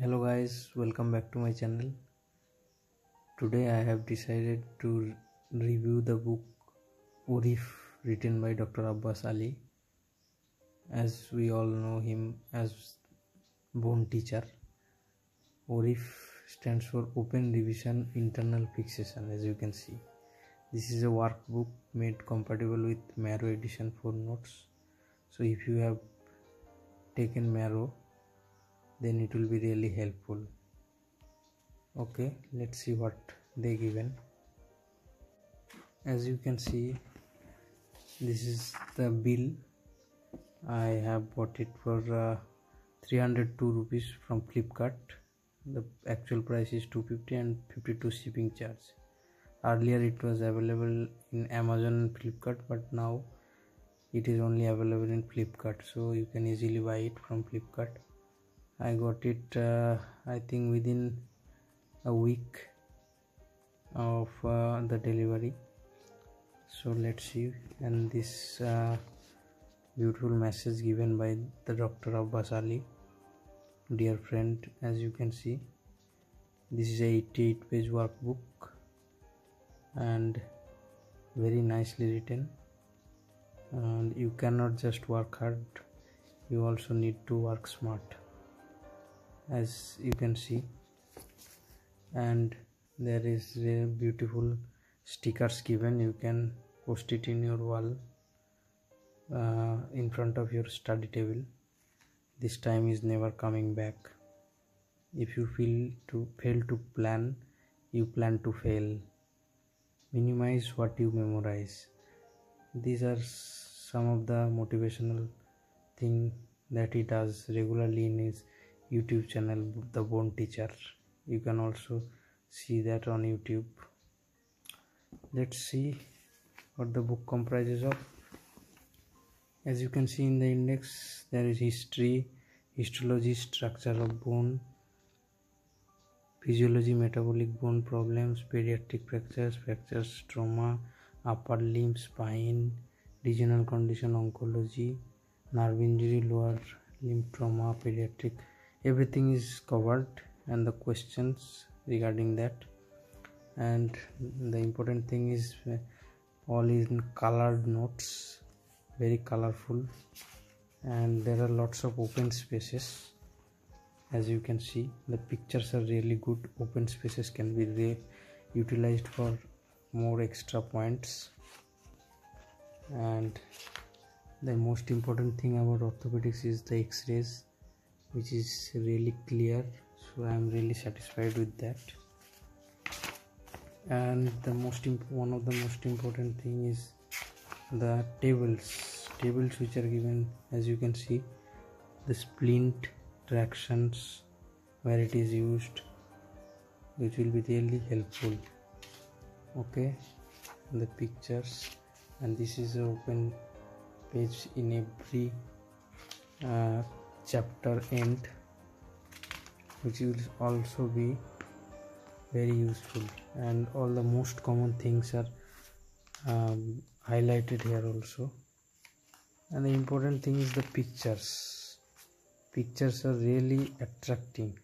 hello guys welcome back to my channel. Today i have decided to review the book ORIF written by dr abbas ali. As we all know him as bone teacher ORIF stands for open revision internal fixation as you can see. This is a workbook made compatible with marrow edition for notes. So if you have taken marrow then it will be really helpful. Okay let's see what they given. As you can see this is the bill. I have bought it for uh, 302 rupees from flipkart. The actual price is 250 and 52 shipping charge. Earlier it was available in amazon and flipkart but now it is only available in flipkart. So you can easily buy it from flipkart I got it uh, I think within a week of uh, the delivery. So let's see. And this uh, beautiful message given by the Dr. Abbas Ali dear friend as you can see. This is a 88 page workbook and very nicely written. And you cannot just work hard you also need to work smart as you can see. And there is a beautiful stickers given. You can post it in your wall uh, in front of your study table. This time is never coming back. If you feel to fail to plan you plan to fail. Minimize what you memorize. These are some of the motivational thing that he does regularly in his youtube channel the bone teacher. You can also see that on youtube. Let's see what the book comprises of. As you can see in the index there is history histology structure of bone physiology metabolic bone problems pediatric fractures fractures trauma upper limb spine regional condition oncology nerve injury lower limb trauma pediatric everything is covered and the questions regarding that. And the important thing is uh, all is in colored notes very colorful. And there are lots of open spaces. As you can see the pictures are really good. Open spaces can be re utilized for more extra points. And the most important thing about orthopedics is the x-rays which is really clear so i am really satisfied with that. And the most one of the most important thing is the tables. Tables which are given as you can see the splint tractions where it is used which will be really helpful. Okay? The pictures. And this is open page in every uh, chapter end which will also be very useful. And all the most common things are um, highlighted here also. And the important thing is the pictures. Pictures are really attracting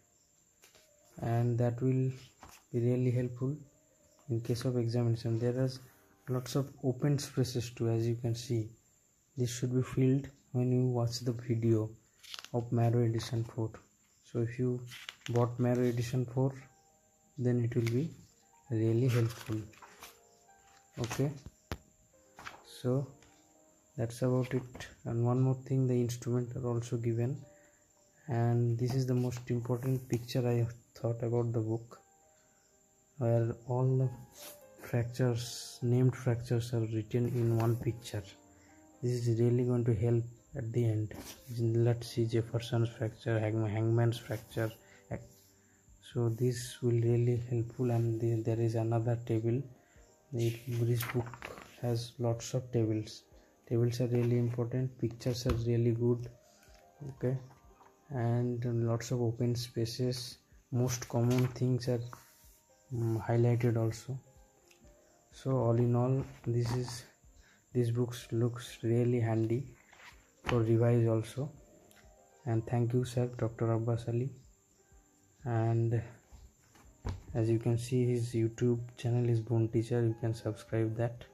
and that will be really helpful in case of examination. There is lots of open spaces too as you can see. This should be filled when you watch the video of Marrow Edition 4 so if you bought Marrow Edition 4 then it will be really helpful. Okay? So that's about it. And one more thing the instrument are also given. And this is the most important picture I thought about the book where all the fractures named fractures are written in one picture. This is really going to help at the end. Let's see jefferson's fracture hangman's fracture. So this will really helpful and the, there is another table. This book has lots of tables. Tables are really important. Pictures are really good. Okay. And lots of open spaces. Most common things are um, highlighted also. So all in all this is this books looks really handy for revise also. And thank you sir dr abbas ali. And as you can see his youtube channel is bone teacher. You can subscribe that.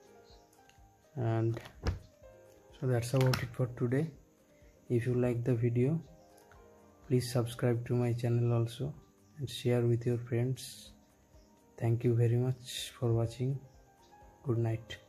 And so that's about it for today. If you like the video please subscribe to my channel also and share with your friends. Thank you very much for watching. Good night